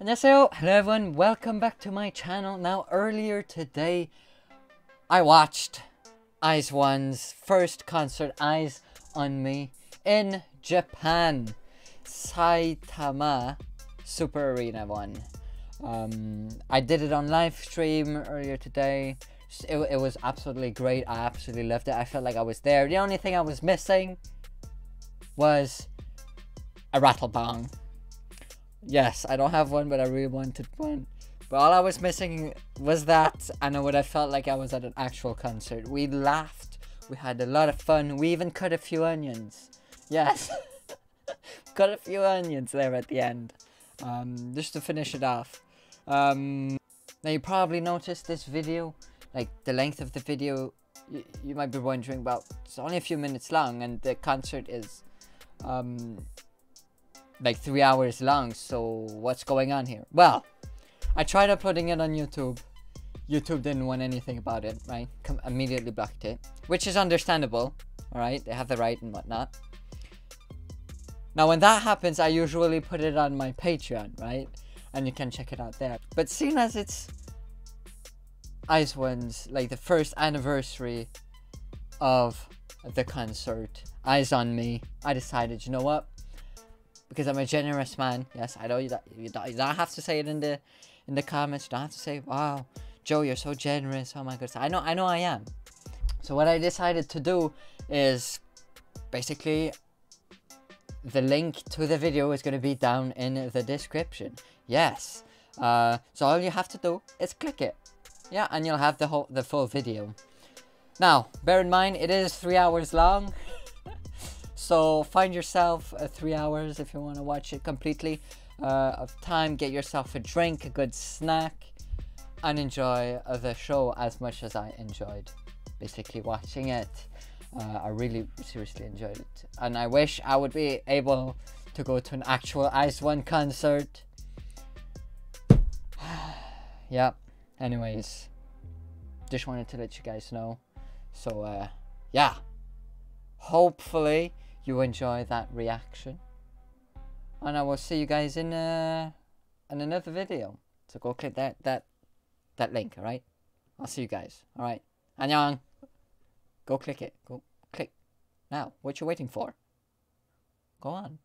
Hello everyone, welcome back to my channel. Now earlier today, I watched IZ*ONE's first concert, Eyes on Me, in Japan. Saitama Super Arena one. Um, I did it on live stream earlier today. It, it was absolutely great. I absolutely loved it. I felt like I was there. The only thing I was missing was a rattle bong. Yes, I don't have one, but I really wanted one. But all I was missing was that, and what I felt like I was at an actual concert. We laughed, we had a lot of fun, we even cut a few onions. Yes, cut a few onions there at the end, um, just to finish it off. Um, now you probably noticed this video, like the length of the video, you, you might be wondering, well, it's only a few minutes long, and the concert is um, like three hours long. So what's going on here? Well, I tried uploading it on YouTube. YouTube didn't want anything about it, right? Com immediately blocked it, which is understandable. All right, they have the right and whatnot. Now, when that happens, I usually put it on my Patreon, right? And you can check it out there. But seeing as it's IZ*ONE's, like the first anniversary of the concert, Eyes on Me, I decided, you know what? Because I'm a generous man. Yes, I know you don't, you don't, have to say it in the in the comments. You don't have to say, "Wow, Joe, you're so generous." Oh my goodness, I know, I know, I am. So what I decided to do is basically the link to the video is going to be down in the description. Yes. Uh, so all you have to do is click it. Yeah, and you'll have the whole the full video. Now, bear in mind it is three hours long. So find yourself uh, three hours if you want to watch it completely uh, of time. Get yourself a drink, a good snack, and enjoy uh, the show as much as I enjoyed basically watching it. Uh, I really seriously enjoyed it, and I wish I would be able to go to an actual IZ*ONE concert. yeah. Anyways, just wanted to let you guys know. So uh, yeah. Hopefully you enjoy that reaction. And I will see you guys in uh, in another video. So go click that that that link, alright? I'll see you guys. Alright. Annyeong. Go click it. Go click. Now, what you waiting for? Go on.